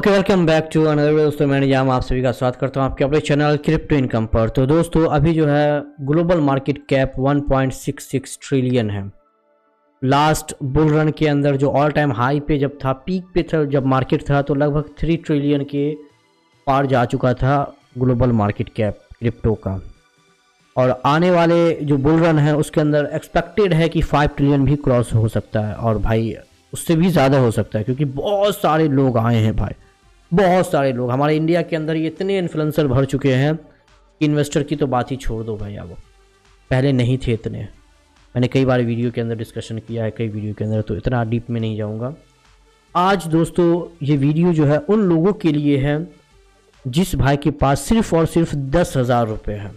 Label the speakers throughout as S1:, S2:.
S1: Okay welcome back to another दोस्तों, मैंने जाम आप सभी का स्वागत करता हूँ आपके अपने चैनल क्रिप्टो इनकम पर। तो दोस्तों, अभी जो है ग्लोबल मार्केट कैप 1.66 ट्रिलियन है। लास्ट बुल रन के अंदर जो ऑल टाइम हाई पे जब था पीक पे था, जब मार्केट था तो लगभग थ्री ट्रिलियन के पार जा चुका था ग्लोबल मार्केट कैप क्रिप्टो का। और आने वाले जो बुल रन है, उसके अंदर एक्सपेक्टेड है कि फाइव ट्रिलियन भी क्रॉस हो सकता है। और भाई, उससे भी ज़्यादा हो सकता है, क्योंकि बहुत सारे लोग आए हैं भाई। बहुत सारे लोग, हमारे इंडिया के अंदर इतने इन्फ्लुएंसर भर चुके हैं इन्वेस्टर की तो बात ही छोड़ दो भाई अब। पहले नहीं थे इतने। मैंने कई बार वीडियो के अंदर डिस्कशन किया है, कई वीडियो के अंदर तो इतना डीप में नहीं जाऊँगा। आज दोस्तों, ये वीडियो जो है, उन लोगों के लिए है, जिस भाई के पास सिर्फ़ और सिर्फ़ दस हज़ार रुपये है।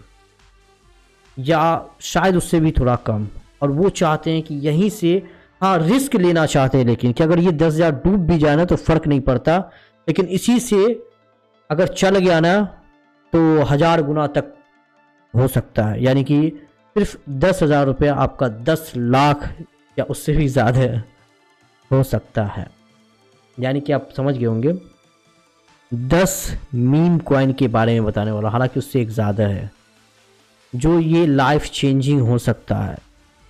S1: या शायद उससे भी थोड़ा कम। और वो चाहते हैं कि यहीं से हाँ रिस्क लेना चाहते हैं, लेकिन कि अगर ये दस हज़ार डूब भी जाए ना तो फ़र्क नहीं पड़ता। लेकिन इसी से अगर चल गया ना तो हज़ार गुना तक हो सकता है। यानी कि सिर्फ़ दस हज़ार रुपया आपका दस लाख या उससे भी ज़्यादा हो सकता है। यानी कि आप समझ गए होंगे। दस मीम कॉइन के बारे में बताने वाला, हालाँकि उससे एक ज़्यादा है। जो ये लाइफ चेंजिंग हो सकता है।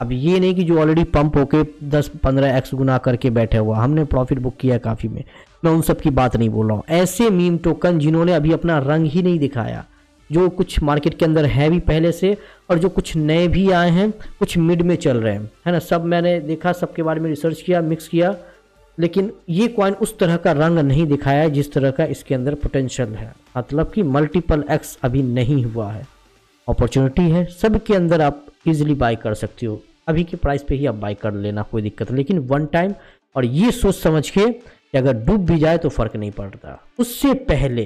S1: अब ये नहीं कि जो ऑलरेडी पंप होके दस पंद्रह एक्स गुना करके बैठे हुआ, हमने प्रॉफिट बुक किया काफ़ी में। मैं उन सब की बात नहीं बोल रहा हूँ। ऐसे मीम टोकन जिन्होंने अभी अपना रंग ही नहीं दिखाया, जो कुछ मार्केट के अंदर है भी पहले से और जो कुछ नए भी आए हैं, कुछ मिड में चल रहे हैं। है ना? सब मैंने देखा, सबके बारे में रिसर्च किया मिक्स किया, लेकिन ये कॉइन उस तरह का रंग नहीं दिखाया जिस तरह का इसके अंदर पोटेंशियल है। मतलब कि मल्टीपल एक्स अभी नहीं हुआ है। अपॉर्चुनिटी है, सबके अंदर आप इजीली बाय कर सकते हो। अभी के प्राइस पे ही आप बाई कर लेना, कोई दिक्कत लेकिन वन टाइम और ये सोच समझ के कि अगर डूब भी जाए तो फ़र्क नहीं पड़ता। उससे पहले,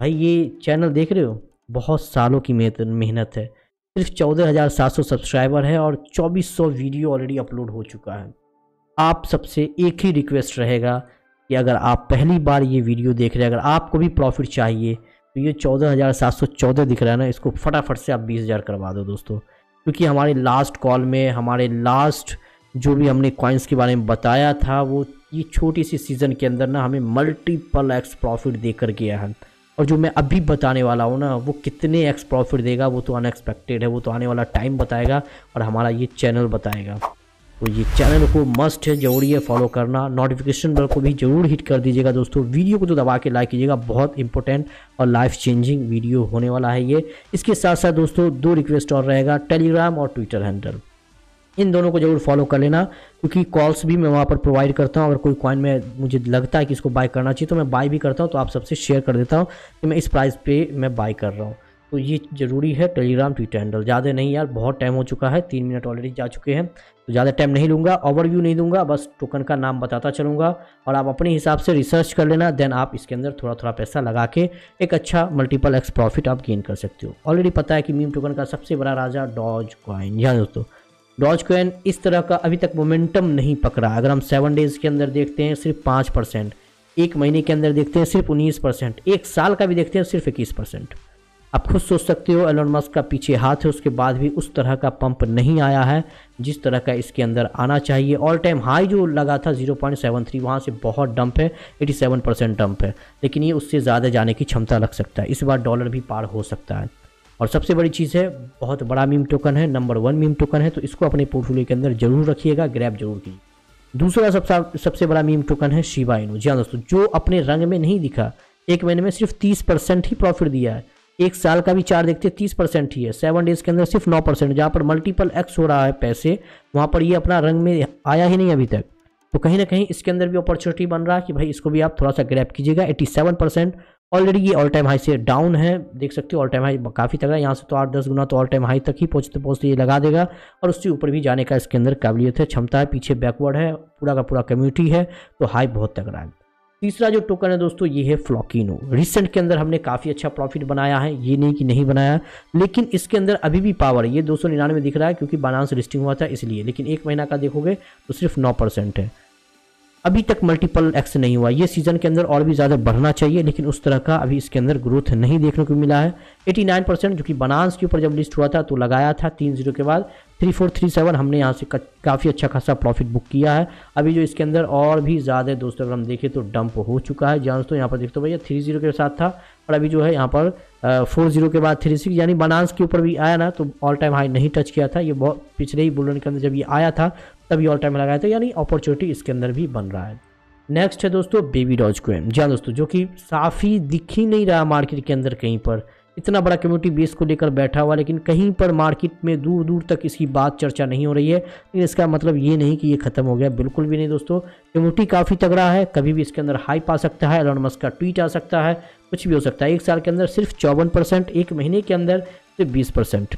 S1: भाई ये चैनल देख रहे हो? बहुत सालों की मेहनत है। सिर्फ़ चौदह हज़ार सात सौ सब्सक्राइबर है और चौबीस सौ वीडियो ऑलरेडी अपलोड हो चुका है। आप सबसे एक ही रिक्वेस्ट रहेगा कि अगर आप पहली बार ये वीडियो देख रहे हैं, अगर आपको भी प्रॉफिट चाहिए तो ये चौदह हज़ार सात सौ चौदह दिख रहा है ना, इसको फटाफट से आप बीस हज़ार करवा दो दोस्तों। क्योंकि हमारे लास्ट कॉल में, हमारे लास्ट जो भी हमने कॉइन्स के बारे में बताया था, वो ये छोटी सी सीज़न के अंदर ना हमें मल्टीपल एक्स प्रॉफिट दे कर गया है। और जो मैं अभी बताने वाला हूँ ना, वो कितने एक्स प्रॉफिट देगा, वो तो अनएक्सपेक्टेड है, वो तो आने वाला टाइम बताएगा और हमारा ये चैनल बताएगा। तो ये चैनल को मस्ट है, ज़रूरी है फॉलो करना। नोटिफिकेशन बेल को भी ज़रूर हिट कर दीजिएगा दोस्तों। वीडियो को तो दबा के लाइक कीजिएगा, बहुत इंपॉर्टेंट और लाइफ चेंजिंग वीडियो होने वाला है ये। इसके साथ साथ दोस्तों, दो रिक्वेस्ट और रहेगा टेलीग्राम और ट्विटर हैंडल इन दोनों को ज़रूर फॉलो कर लेना, क्योंकि कॉल्स भी मैं वहाँ पर प्रोवाइड करता हूँ। अगर कोई कॉइन में मुझे लगता है कि इसको बाय करना चाहिए तो मैं बाय भी करता हूँ तो आप सबसे शेयर कर देता हूँ कि मैं इस प्राइस पे मैं बाय कर रहा हूँ। तो ये ज़रूरी है टेलीग्राम ट्विटर हैंडल। ज़्यादा नहीं यार, बहुत टाइम हो चुका है, तीन मिनट ऑलरेडी जा चुके हैं। तो ज़्यादा टाइम नहीं लूँगा ओवरव्यू नहीं दूँगा, बस टोकन का नाम बताता चलूँगा। और आप अपने हिसाब से रिसर्च कर लेना देन आप इसके अंदर थोड़ा थोड़ा पैसा लगा के एक अच्छा मल्टीपल एक्स प्रॉफिट आप गेन कर सकते हो। ऑलरेडी पता है कि मीम टोकन का सबसे बड़ा राजा डॉज कॉइन या दोस्तों? डॉज कॉइन इस तरह का अभी तक मोमेंटम नहीं पकड़ा। अगर हम सेवन डेज़ के अंदर देखते हैं, सिर्फ़ पाँच परसेंट एक महीने के अंदर देखते हैं, सिर्फ़ उन्नीस परसेंट एक साल का भी देखते हैं, सिर्फ़ इक्कीस परसेंट आप खुद सोच सकते हो एलोन मस्क का पीछे हाथ है, उसके बाद भी उस तरह का पंप नहीं आया है, जिस तरह का इसके अंदर आना चाहिए। ऑल टाइम हाई जो लगा था 0.73 वहाँ से बहुत डंप है 87 परसेंट डंप है। लेकिन ये उससे ज़्यादा जाने की क्षमता लग सकता है। इस बार डॉलर भी पार हो सकता है। और सबसे बड़ी चीज़ है, बहुत बड़ा मीम टोकन है नंबर वन मीम टोकन है तो इसको अपने पोर्टफोलियो के अंदर ज़रूर रखिएगा ग्रैप ज़रूर कीजिए। दूसरा सबसे सबसे बड़ा मीम टोकन है शिवा इनू जी हाँ दोस्तों, जो अपने रंग में नहीं दिखा, एक महीने में सिर्फ़ तीस परसेंट ही प्रॉफिट दिया है। एक साल का भी चार देखते हैं, तीस परसेंट ही है। सेवन डेज़ के अंदर सिर्फ़ नौ परसेंट। जहाँ पर मल्टीपल एक्स हो रहा है पैसे, वहाँ पर ये अपना रंग में आया ही नहीं अभी तक। तो कहीं ना कहीं इसके अंदर भी अपॉर्चुनिटी बन रहा है कि भाई इसको भी आप थोड़ा सा ग्रैप कीजिएगा। एट्टी सेवन परसेंट ऑलरेडी ये ऑल टाइम हाई से डाउन है। देख सकते हो ऑल टाइम हाई काफ़ी तगड़ा यहाँ से तो आठ, दस गुना तो ऑल टाइम हाई तक ही पहुँचते पहुँचते ये लगा देगा। और उससे ऊपर भी जाने का इसके अंदर काबिलियत है, क्षमता है, पीछे बैकवर्ड है, पूरा का पूरा कम्युनिटी है तो हाई बहुत तगड़ा है। तीसरा जो टोकन है दोस्तों, ये है फ्लॉकिनो रिसेंट के अंदर हमने काफ़ी अच्छा प्रॉफिट बनाया है, ये नहीं कि नहीं बनाया, लेकिन इसके अंदर अभी भी पावर है। ये दो सौ निन्यानवे दिख रहा है, क्योंकि बनांस लिस्टिंग हुआ था इसलिए। लेकिन एक महीना का देखोगे तो सिर्फ़ नौ परसेंट है। अभी तक मल्टीपल एक्स नहीं हुआ। ये सीज़न के अंदर और भी ज़्यादा बढ़ना चाहिए, लेकिन उस तरह का अभी इसके अंदर ग्रोथ नहीं देखने को मिला है। 89 परसेंट जो कि बनास के ऊपर जब लिस्ट हुआ था तो लगाया था तीन ज़ीरो के बाद। थ्री फोर थ्री सेवन हमने यहाँ से काफ़ी अच्छा खासा प्रॉफिट बुक किया है। अभी जो इसके अंदर और भी ज़्यादा दोस्तों अगर हम देखें तो डंप हो चुका है। जहाँ दोस्तों यहाँ पर देखते हो भैया थ्री ज़ीरो के साथ था, और अभी जो है यहाँ पर फोर ज़ीरो के बाद थ्री सिक्स, यानी बनास के ऊपर भी आया ना तो ऑल टाइम हाई नहीं टच किया था। ये बहुत पिछले ही बुलन के अंदर जब ये आया था तभी ऑल टाइम लगाया था, यानी अपॉर्चुनिटी इसके अंदर भी बन रहा है। नेक्स्ट है दोस्तों बेबी डॉज क्वेम जी हाँ दोस्तों, जो कि साफ़ी दिख ही नहीं रहा मार्केट के अंदर कहीं पर। इतना बड़ा कम्युनिटी बेस को लेकर बैठा हुआ, लेकिन कहीं पर मार्केट में दूर दूर तक इसकी बात चर्चा नहीं हो रही है। लेकिन इसका मतलब ये नहीं कि ये खत्म हो गया, बिल्कुल भी नहीं दोस्तों। कम्युनिटी काफ़ी तगड़ा है, कभी भी इसके अंदर हाइप आ सकता है एलोन मस्क का ट्वीट आ सकता है, कुछ भी हो सकता है। एक साल के अंदर सिर्फ़ चौवन परसेंट, एक महीने के अंदर सिर्फ़ बीस परसेंट।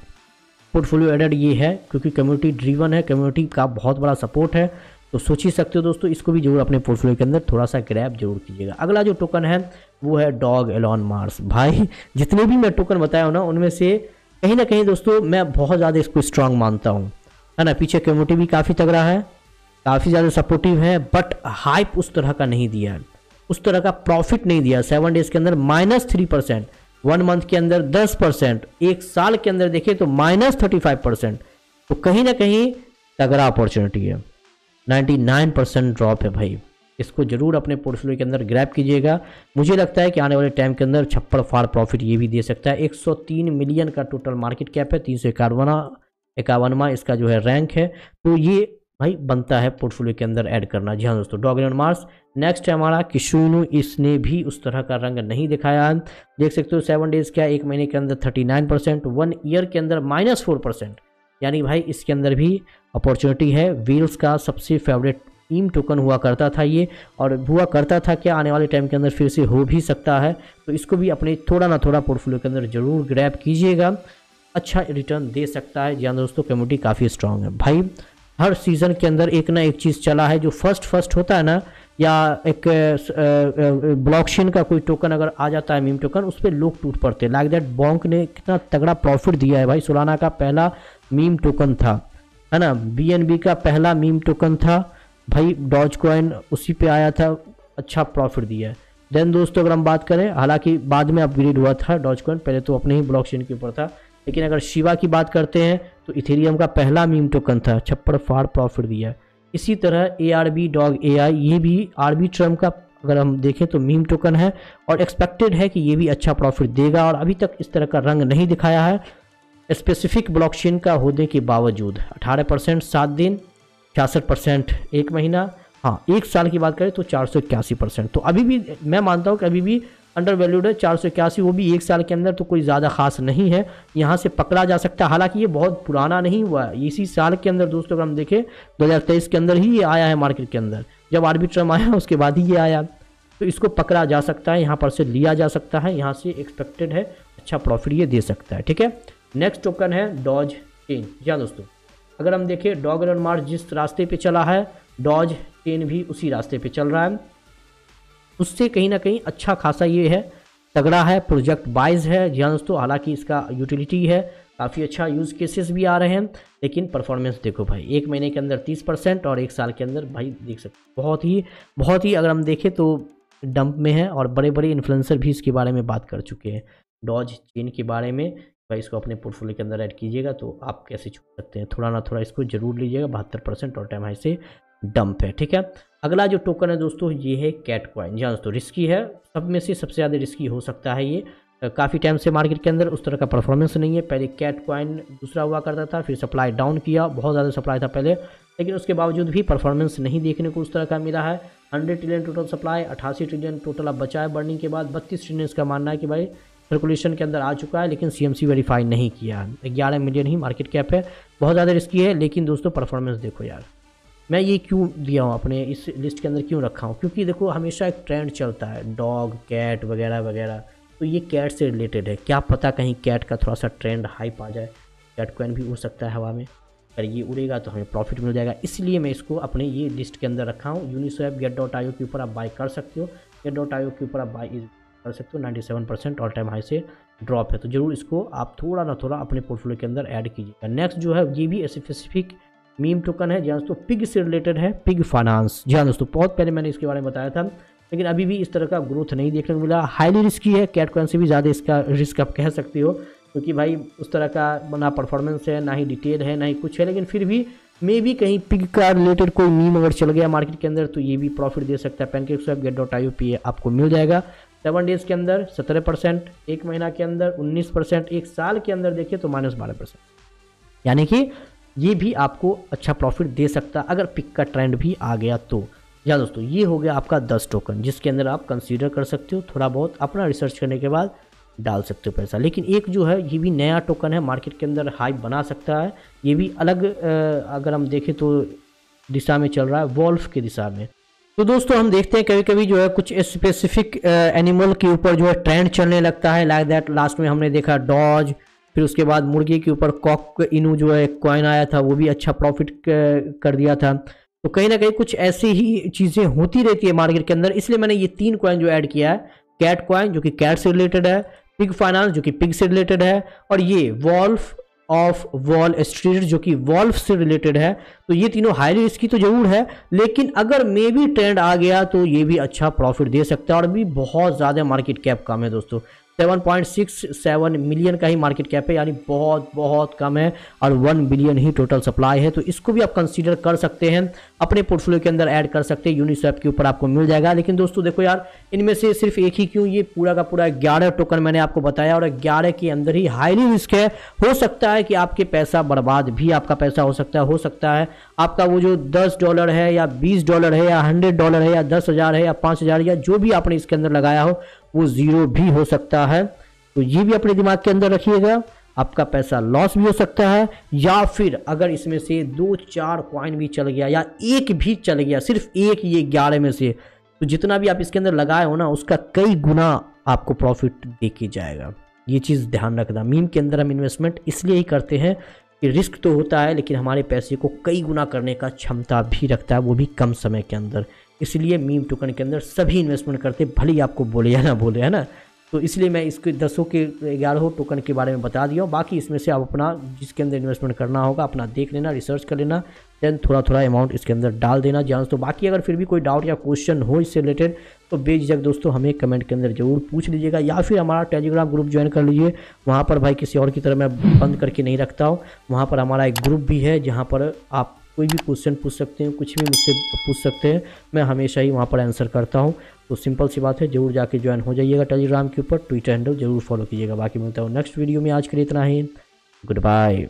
S1: पोर्टफोलियो एडेड ये है, क्योंकि कम्युनिटी ड्रीवन है कम्युनिटी का बहुत बड़ा सपोर्ट है। तो सोच ही सकते हो दोस्तों, इसको भी ज़रूर अपने पोर्टफोलियो के अंदर थोड़ा सा ग्रैप ज़रूर कीजिएगा। अगला जो टोकन है, वो है डॉग एलॉन मार्स भाई, जितने भी मैं टोकन बताया हूँ ना, उनमें से कहीं ना कहीं दोस्तों, मैं बहुत ज़्यादा इसको स्ट्रांग मानता हूँ। है ना, पीछे कम्युनिटी भी काफ़ी तगड़ा है, काफ़ी ज़्यादा सपोर्टिव है बट हाइप उस तरह का नहीं दिया है। उस तरह का प्रॉफिट नहीं दिया। सेवन डेज़ के अंदर minus three percent one month के अंदर दस परसेंट एक साल के अंदर देखिए तो माइनस थर्टी फाइव परसेंट तो कहीं ना कहीं तगड़ा अपॉर्चुनिटी है। नाइन्टी नाइन परसेंट ड्रॉप है भाई। इसको ज़रूर अपने पोर्टफोलियो के अंदर ग्रैप कीजिएगा। मुझे लगता है कि आने वाले टाइम के अंदर छप्पड़ फाड़ प्रॉफिट ये भी दे सकता है। 103 मिलियन का टोटल मार्केट कैप है, तीन सौ इक्यावना इक्यावनवा इसका जो है रैंक है। तो ये भाई बनता है पोर्टफोलियो के अंदर ऐड करना। जी हाँ दोस्तों डॉग मार्स नेक्स्ट है हमारा किशुनु। इसने भी उस तरह का रंग नहीं दिखाया। देख सकते हो सेवन डेज़ क्या एक महीने के अंदर thirty nine percent one year के अंदर माइनस फोर परसेंट यानी भाई इसके अंदर भी अपॉर्चुनिटी है। व्हील्स का सबसे फेवरेट टीम टोकन हुआ करता था ये। और हुआ करता था क्या? आने वाले टाइम के अंदर फिर से हो भी सकता है। तो इसको भी अपने थोड़ा ना थोड़ा पोर्टफोलियो के अंदर ज़रूर ग्रैप कीजिएगा। अच्छा रिटर्न दे सकता है। जहाँ दोस्तों कम्युनिटी काफ़ी स्ट्रांग है। भाई, हर सीज़न के अंदर एक ना एक चीज़ चला है। जो फ़र्स्ट फ़र्स्ट होता है ना, या एक ब्लॉकचेन का कोई टोकन अगर आ जाता है मीम टोकन उस पर लोग टूट पड़ते हैं। लाइक दैट बॉन्क ने कितना तगड़ा प्रॉफिट दिया है भाई। सोलाना का पहला मीम टोकन था, है ना? बीएनबी का पहला मीम टोकन था। भाई डॉज कॉइन उसी पे आया था अच्छा प्रॉफिट दिया है। देन दोस्तों, अगर हम बात करें, हालाँकि बाद में अपग्रेड हुआ था डॉज कॉइन पहले तो अपने ही ब्लॉक चेन के ऊपर था। लेकिन अगर शिवा की बात करते हैं तो इथेरियम का पहला मीम टोकन था छप्पड़ फाड़ प्रॉफिट दिया है। इसी तरह A R B dog A I ये भी आर बी ट्रम का, अगर हम देखें तो मीम टोकन है। और एक्सपेक्टेड है कि ये भी अच्छा प्रॉफिट देगा, और अभी तक इस तरह का रंग नहीं दिखाया है। स्पेसिफिक ब्लॉकचेन का होने के बावजूद 18 परसेंट सात दिन, छियासठ परसेंट एक महीना। हाँ एक साल की बात करें तो चार सौ इक्यासी परसेंट। तो अभी भी मैं मानता हूँ कि अभी भी अंडर वैल्यूड है, चार सौ इक्यासी, वो भी एक साल के अंदर तो कोई ज़्यादा खास नहीं है। यहाँ से पकड़ा जा सकता है। हालाँकि ये बहुत पुराना नहीं हुआ है। इसी साल के अंदर दोस्तों, अगर हम देखें 2023 के अंदर ही ये आया है मार्केट के अंदर। जब आर्बिट्रम आया, उसके बाद ही ये आया। तो इसको पकड़ा जा सकता है, यहाँ पर से लिया जा सकता है, यहाँ से एक्सपेक्टेड है अच्छा प्रॉफिट ये दे सकता है, ठीक है? नेक्स्ट टोकन है डॉज टेन हाँ दोस्तों, अगर हम देखें डॉग एंड मार्च जिस रास्ते पे चला है डॉज टेन भी उसी रास्ते पे चल रहा है। उससे कहीं ना कहीं अच्छा खासा ये है, तगड़ा है प्रोजेक्ट बाइज है। जी हाँ दोस्तों, हालाँकि इसका यूटिलिटी है, काफ़ी अच्छा यूज़ केसेस भी आ रहे हैं, लेकिन परफॉर्मेंस देखो भाई, एक महीने के अंदर 30 परसेंट और एक साल के अंदर भाई देख सकते बहुत ही बहुत ही अगर हम देखें तो डंप में है और बड़े बड़े इन्फ्लुएंसर भी इसके बारे में बात कर चुके हैं डॉज चेन के बारे में। भाई, इसको अपने पोर्टफोलियो के अंदर ऐड कीजिएगा तो आप कैसे छूट सकते हैं। थोड़ा ना थोड़ा इसको ज़रूर लीजिएगा, बहत्तर परसेंट और टाइम हाई से डंप है, ठीक है? अगला जो टोकन है दोस्तों, ये है कैट कॉइन जी हाँ दोस्तों रिस्की है। सब में से सबसे ज़्यादा रिस्की हो सकता है ये। काफ़ी टाइम से मार्केट के अंदर उस तरह का परफॉर्मेंस नहीं है। पहले कैट कॉइन दूसरा हुआ करता था, फिर सप्लाई डाउन किया, बहुत ज़्यादा सप्लाई था पहले, लेकिन उसके बावजूद भी परफॉर्मेंस नहीं देखने को उस तरह का मिला है। हंड्रेड ट्रिलियन टोटल सप्लाई अठासी ट्रिलियन टोटल अब बचा है। बर्निंग के बाद बत्तीस ट्रिलियन इसका मानना है कि भाई सर्कुलेशन के अंदर आ चुका है, लेकिन सीएमसी वेरीफाई नहीं किया ग्यारह मिलियन ही मार्केट कैप है। बहुत ज़्यादा रिस्की है, लेकिन दोस्तों परफॉर्मेंस देखो यार। मैं ये क्यों दिया हूँ अपने, इस लिस्ट के अंदर क्यों रखा हूँ? क्योंकि देखो, हमेशा एक ट्रेंड चलता है डॉग कैट वगैरह वगैरह। तो ये कैट से रिलेटेड है। क्या पता कहीं कैट का थोड़ा सा ट्रेंड हाइप आ जाए। कैट कोइन भी उड़ सकता है हवा में। अगर ये उड़ेगा तो हमें प्रॉफिट मिल जाएगा। इसलिए मैं इसको अपने ये लिस्ट के अंदर रखा हूँ। यूनिसोएप गेट डॉट आयो के ऊपर आप बाई कर सकते हो। गेट डॉट आयो के ऊपर आप बाई कर सकते हो ninety seven percent all time high से ड्रॉप है। तो ज़रूर इसको आप थोड़ा ना थोड़ा अपने पोर्टफोलियो के अंदर ऐड कीजिएगा। नेक्स्ट जो है, ये भी स्पेसिफिक मीम टोकन है जहाँ दोस्तों पिग से रिलेटेड है पिग फाइनेंस जी हाँ दोस्तों, बहुत पहले मैंने इसके बारे में बताया था, लेकिन अभी भी इस तरह का ग्रोथ नहीं देखने को मिला। हाईली रिस्की है कैट कॉइन से भी ज़्यादा इसका रिस्क आप कह सकते हो, क्योंकि भाई उस तरह का ना परफॉर्मेंस है, ना ही डिटेल है, ना ही कुछ है, लेकिन फिर भी मे भी कहीं पिग का रिलेटेड कोई मीम अगर चल गया मार्केट के अंदर तो ये भी प्रॉफिट दे सकता है। Pancake swap gate dot I आपको मिल जाएगा। सेवन डेज़ के अंदर सत्रह परसेंट, एक महीना के अंदर उन्नीस परसेंट, एक साल के अंदर देखिए तो माइनस बारह परसेंट। यानी कि ये भी आपको अच्छा प्रॉफिट दे सकता अगर पिक का ट्रेंड भी आ गया तो। या दोस्तों, ये हो गया आपका दस टोकन जिसके अंदर आप कंसीडर कर सकते हो, थोड़ा बहुत अपना रिसर्च करने के बाद डाल सकते हो पैसा। लेकिन एक जो है, ये भी नया टोकन है मार्केट के अंदर हाइप बना सकता है। ये भी अलग अगर हम देखें तो दिशा में चल रहा है वॉल्फ की दिशा में। तो दोस्तों, हम देखते हैं कभी कभी जो है कुछ स्पेसिफिक एनिमल के ऊपर जो है ट्रेंड चलने लगता है लाइक दैट लास्ट में हमने देखा डॉज फिर उसके बाद मुर्गी के ऊपर कॉक इनू जो है कॉइन आया था, वो भी अच्छा प्रॉफिट कर दिया था। तो कहीं ना कहीं कुछ ऐसी ही चीज़ें होती रहती है मार्केट के अंदर, इसलिए मैंने ये तीन कॉइन जो ऐड किया है कैट कॉइन जो कि कैट से रिलेटेड है पिग फाइनेंस जो कि पिग से रिलेटेड है, और ये वॉल्फ ऑफ़ वॉल स्ट्रीट जो कि वॉल्व से रिलेटेड है तो ये तीनों हाईली रिस्की तो ज़रूर है, लेकिन अगर मे भी ट्रेंड आ गया तो ये भी अच्छा प्रॉफिट दे सकता है और भी बहुत ज़्यादा मार्केट कैप कम है दोस्तों। 7.67 मिलियन का ही मार्केट कैप है, यानी बहुत बहुत कम है और 1 बिलियन ही टोटल सप्लाई है। तो इसको भी आप कंसीडर कर सकते हैं, अपने पोर्टफोलियो के अंदर ऐड कर सकते हैं यूनिसेफ के ऊपर आपको मिल जाएगा। लेकिन दोस्तों देखो यार, इनमें से सिर्फ़ एक ही क्यों? ये पूरा का पूरा ग्यारह टोकन मैंने आपको बताया और ग्यारह के अंदर ही हाईली रिस्क है। हो सकता है कि आपके पैसा बर्बाद भी आपका पैसा हो सकता है, हो सकता है आपका वो जो दस डॉलर है या बीस डॉलर है या हंड्रेड डॉलर है या दस हज़ार है या पाँच हज़ार या जो भी आपने इसके अंदर लगाया हो वो ज़ीरो भी हो सकता है। तो ये भी अपने दिमाग के अंदर रखिएगा। आपका पैसा लॉस भी हो सकता है, या फिर अगर इसमें से दो चार कॉइन भी चल गया, या एक भी चल गया, सिर्फ़ एक ये ग्यारह में से तो जितना भी आप इसके अंदर लगाए हो ना, उसका कई गुना आपको प्रॉफिट दे के जाएगा। ये चीज़ ध्यान रखना। मीम के अंदर हम इन्वेस्टमेंट इसलिए ही करते हैं कि रिस्क तो होता है, लेकिन हमारे पैसे को कई गुना करने का क्षमता भी रखता है, वो भी कम समय के अंदर। इसलिए मीम टोकन के अंदर सभी इन्वेस्टमेंट करते, भले ही आपको बोले या ना बोले, है ना? तो इसलिए मैं इसके दसों के ग्यारहों टोकन के बारे में बता दिया हूँ। बाकी इसमें से आप अपना जिसके अंदर इन्वेस्टमेंट करना होगा, अपना देख लेना रिसर्च कर लेना देन थोड़ा थोड़ा अमाउंट इसके अंदर डाल देना जान तो बाकी अगर फिर भी कोई डाउट या क्वेश्चन हो इससे रिलेटेड तो बेझिझक दोस्तों हमें कमेंट के अंदर ज़रूर पूछ लीजिएगा या फिर हमारा टेलीग्राम ग्रुप ज्वाइन कर लीजिए। वहाँ पर भाई किसी और की तरह मैं बंद करके नहीं रखता हूँ। वहाँ पर हमारा एक ग्रुप भी है जहाँ पर आप कोई भी क्वेश्चन पूछ सकते हैं, कुछ भी मुझसे पूछ सकते हैं, मैं हमेशा ही वहाँ पर आंसर करता हूँ। तो सिंपल सी बात है, ज़रूर जाके ज्वाइन हो जाइएगा टेलीग्राम के ऊपर ट्विटर हैंडल ज़रूर फॉलो कीजिएगा। बाकी मिलता हूँ नेक्स्ट वीडियो में, आज के लिए इतना ही। Good bye